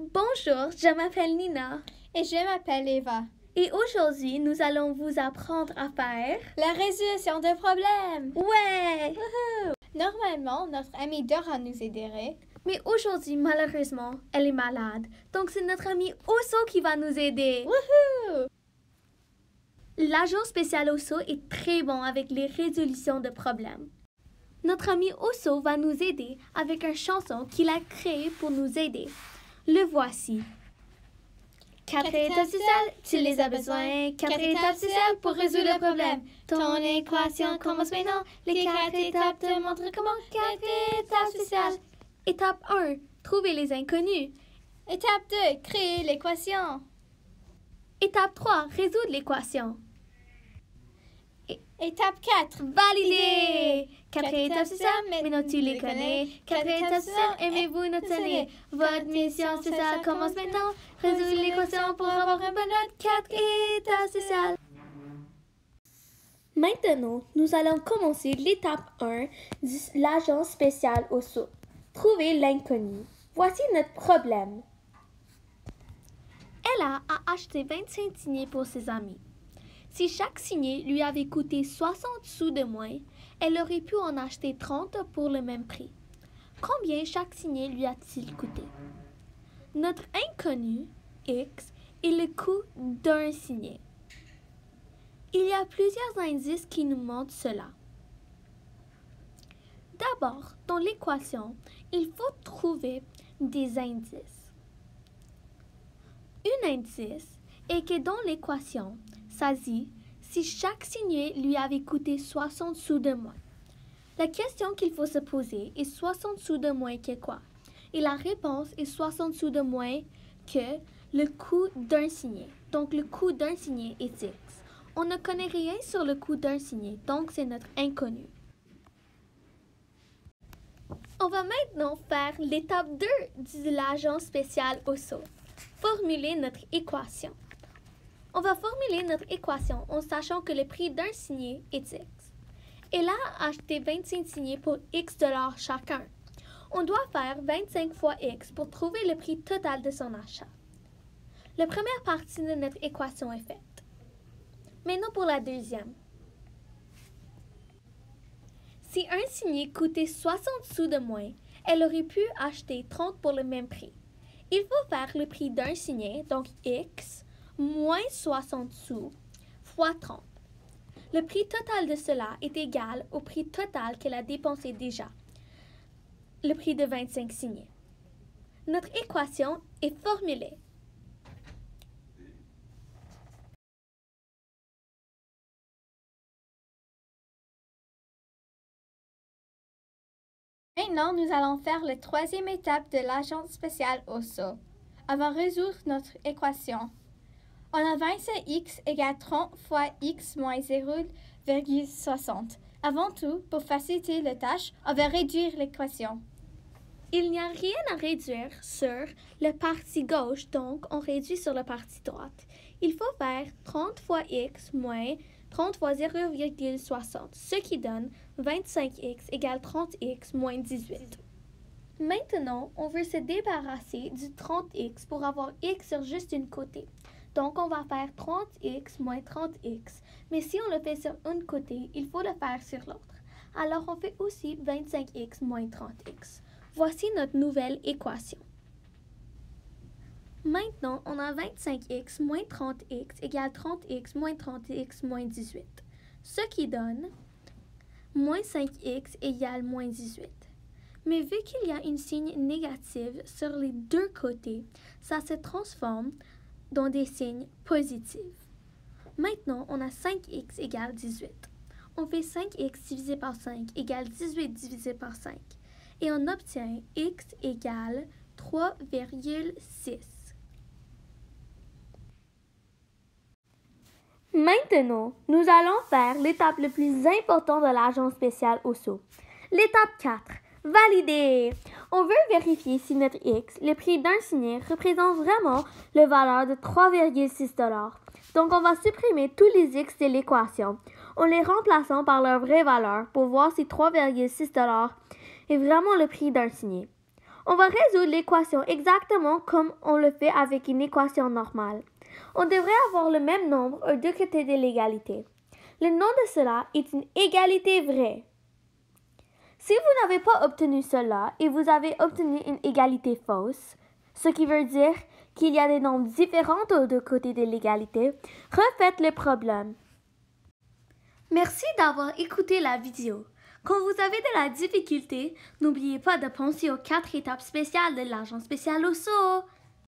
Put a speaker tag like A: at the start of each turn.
A: Bonjour, je m'appelle Nina.
B: Et je m'appelle Eva.
A: Et aujourd'hui, nous allons vous apprendre à faire
B: la résolution de problèmes.
A: Ouais!
B: Normalement, notre amie Dora nous aiderait.
A: Mais aujourd'hui, malheureusement, elle est malade. Donc, c'est notre ami Osso qui va nous aider.
B: Woohoo!
A: L'agent spécial Osso est très bon avec les résolutions de problèmes. Notre ami Osso va nous aider avec une chanson qu'il a créée pour nous aider. Le voici. Quatre étapes sociales, tu les as besoin. Quatre étapes sociales pour résoudre le problème. Ton équation commence maintenant. Les quatre étapes te montrent comment. Quatre étapes sociales. Étape 1. Trouver les inconnus.
B: Étape 2. Créer l'équation.
A: Étape 3. Résoudre l'équation.
B: Étape 4.
A: Valider! Quatre étapes sociales, maintenant tu les connais. Quatre étapes sociales, aimez-vous notre année? Votre mission sociale commence maintenant. Résoudre l'équation pour avoir un bon note. Quatre étapes sociales. Maintenant, nous allons commencer l'étape 1 de l'agence spéciale au saut. Trouver l'inconnu. Voici notre problème. Ella a acheté 25 signets pour ses amis. Si chaque signet lui avait coûté 60 sous de moins, elle aurait pu en acheter 30 pour le même prix. Combien chaque signet lui a-t-il coûté? Notre inconnu, X, est le coût d'un signet. Il y a plusieurs indices qui nous montrent cela. D'abord, dans l'équation, il faut trouver des indices. Un indice est que dans l'équation, si chaque signet lui avait coûté 60 sous de moins. La question qu'il faut se poser est 60 sous de moins que quoi? Et la réponse est 60 sous de moins que le coût d'un signet. Donc le coût d'un signet est X. On ne connaît rien sur le coût d'un signet, donc c'est notre inconnu. On va maintenant faire l'étape 2 de l'agent spécial OSO. Formuler notre équation. On va formuler notre équation en sachant que le prix d'un signet est X. Elle a acheté 25 signets pour X dollars chacun. On doit faire 25 fois X pour trouver le prix total de son achat. La première partie de notre équation est faite. Maintenant pour la deuxième. Si un signet coûtait 60 sous de moins, elle aurait pu acheter 30 pour le même prix. Il faut faire le prix d'un signet, donc X, moins 60 sous, fois 30. Le prix total de cela est égal au prix total qu'elle a dépensé déjà, le prix de 25 signets. Notre équation est formulée.
B: Maintenant, nous allons faire la troisième étape de l'agence spéciale OSO. Avant de résoudre notre équation, on a 25x égale 30 fois x moins 0,60. Avant tout, pour faciliter la tâche, on va réduire l'équation.
A: Il n'y a rien à réduire sur la partie gauche, donc on réduit sur la partie droite. Il faut faire 30 fois x moins 30 fois 0,60, ce qui donne 25x égale 30x moins 18. Maintenant, on veut se débarrasser du 30x pour avoir x sur juste une côté. Donc, on va faire 30x moins 30x. Mais si on le fait sur un côté, il faut le faire sur l'autre. Alors, on fait aussi 25x moins 30x. Voici notre nouvelle équation. Maintenant, on a 25x moins 30x égale 30x moins 30x moins 18. Ce qui donne moins 5x égale moins 18. Mais vu qu'il y a une signe négative sur les deux côtés, ça se transforme dans des signes positifs. Maintenant, on a 5x égale 18. On fait 5x divisé par 5 égale 18 divisé par 5. Et on obtient x égale 3,6. Maintenant, nous allons faire l'étape la plus importante de l'agent spécial OSO. L'étape 4. Valider. On veut vérifier si notre X, le prix d'un signet, représente vraiment la valeur de 3,6 Donc, on va supprimer tous les X de l'équation en les remplaçant par leur vraie valeur pour voir si 3,6 est vraiment le prix d'un signet. On va résoudre l'équation exactement comme on le fait avec une équation normale. On devrait avoir le même nombre aux deux côtés de l'égalité. Le nom de cela est une égalité vraie. Si vous n'avez pas obtenu cela et vous avez obtenu une égalité fausse, ce qui veut dire qu'il y a des nombres différents aux deux côtés de l'égalité, refaites le problème. Merci d'avoir écouté la vidéo. Quand vous avez de la difficulté, n'oubliez pas de penser aux quatre étapes spéciales de l'argent spécial au saut.